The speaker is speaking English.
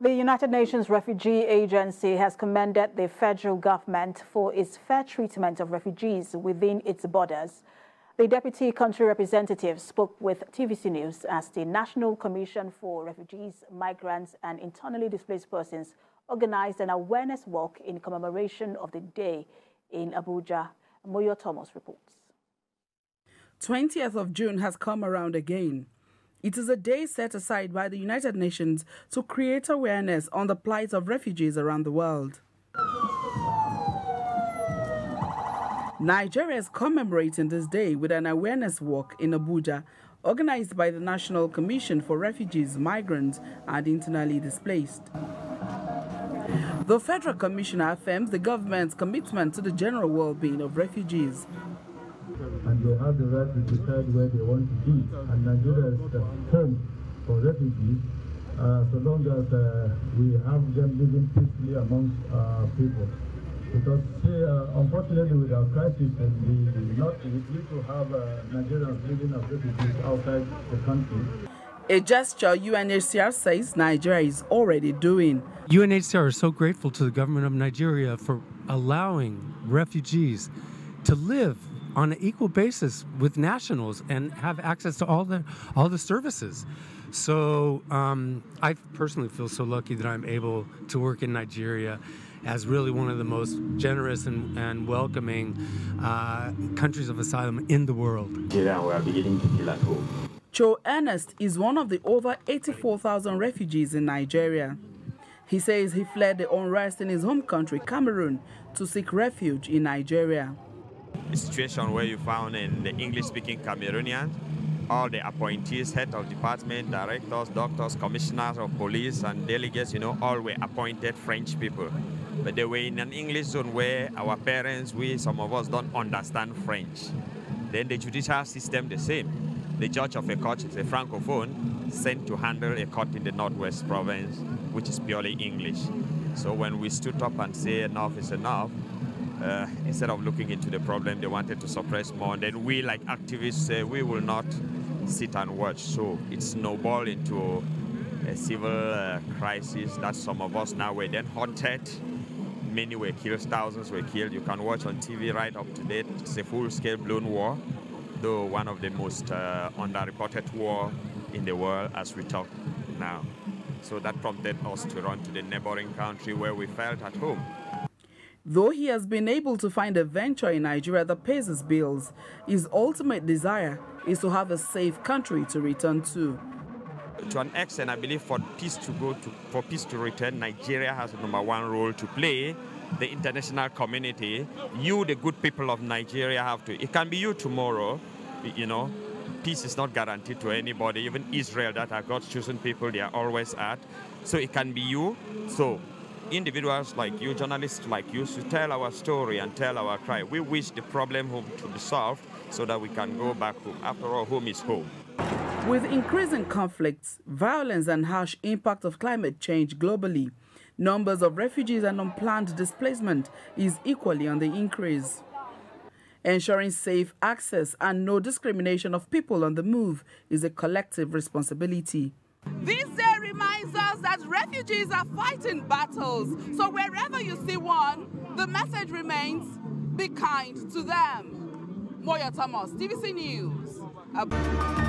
The United Nations Refugee Agency has commended the federal government for its fair treatment of refugees within its borders. The deputy country representative spoke with TVC News as the National Commission for Refugees, Migrants and Internally Displaced Persons organized an awareness walk in commemoration of the day in Abuja. Moyo Thomas reports. 20th of June has come around again. It is a day set aside by the United Nations to create awareness on the plight of refugees around the world. Nigeria is commemorating this day with an awareness walk in Abuja, organized by the National Commission for Refugees, Migrants and Internally Displaced. The Federal Commissioner affirms the government's commitment to the general well-being of refugees. And they have the right to decide where they want to be. And Nigeria is the home for refugees uh, so long as uh, we have them living peacefully amongst uh, people. Because uh, unfortunately with our crisis, we, do not, we need to have uh, Nigerians living as refugees outside the country. A gesture UNHCR says Nigeria is already doing. UNHCR is so grateful to the government of Nigeria for allowing refugees to live on an equal basis with nationals and have access to all the all the services. So um, I personally feel so lucky that I'm able to work in Nigeria as really one of the most generous and, and welcoming uh, countries of asylum in the world. We are beginning to feel at home. Joe Ernest is one of the over 84,000 refugees in Nigeria. He says he fled the unrest in his home country, Cameroon, to seek refuge in Nigeria. Situation where you found in the English-speaking Cameroonian, all the appointees, head of department, directors, doctors, commissioners of police, and delegates, you know, all were appointed French people. But they were in an English zone where our parents, we, some of us don't understand French. Then the judicial system the same the judge of a court is a francophone sent to handle a court in the northwest province, which is purely English. So when we stood up and say enough is enough, uh, instead of looking into the problem, they wanted to suppress more. And then we, like activists, say we will not sit and watch. So it snowballed into a civil uh, crisis that some of us now were then haunted. Many were killed, thousands were killed. You can watch on TV right up to date. It's a full-scale blown war though one of the most uh, underreported war in the world as we talk now. So that prompted us to run to the neighboring country where we felt at home. Though he has been able to find a venture in Nigeria that pays his bills, his ultimate desire is to have a safe country to return to. To an extent, I believe for peace to go to, for peace to return, Nigeria has a number one role to play the international community, you, the good people of Nigeria, have to. It can be you tomorrow, you know. Peace is not guaranteed to anybody. Even Israel, that are God's chosen people, they are always at. So it can be you. So individuals like you, journalists like you, to tell our story and tell our cry. We wish the problem home to be solved so that we can go back home. After all, home is home. With increasing conflicts, violence, and harsh impact of climate change globally, numbers of refugees and unplanned displacement is equally on the increase. Ensuring safe access and no discrimination of people on the move is a collective responsibility. This day us that refugees are fighting battles. So wherever you see one, the message remains, be kind to them. Moya Thomas, TVC News.